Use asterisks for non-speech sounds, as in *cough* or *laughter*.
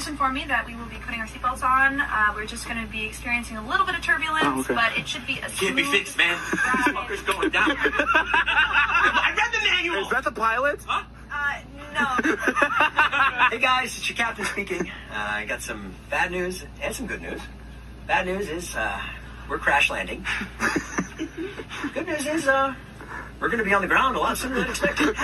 just inform me that we will be putting our seatbelts on. Uh, we're just going to be experiencing a little bit of turbulence, Oh, okay. but it should be a Can't be fixed, man. This fucker's going down. I read the manual. Is that the pilot? Huh? Uh, no. *laughs* *laughs* Hey guys, it's your captain speaking. Uh, I got some bad news and some good news. Bad news is uh, we're crash landing. *laughs* good news is uh, we're going to be on the ground a lot sooner than expected.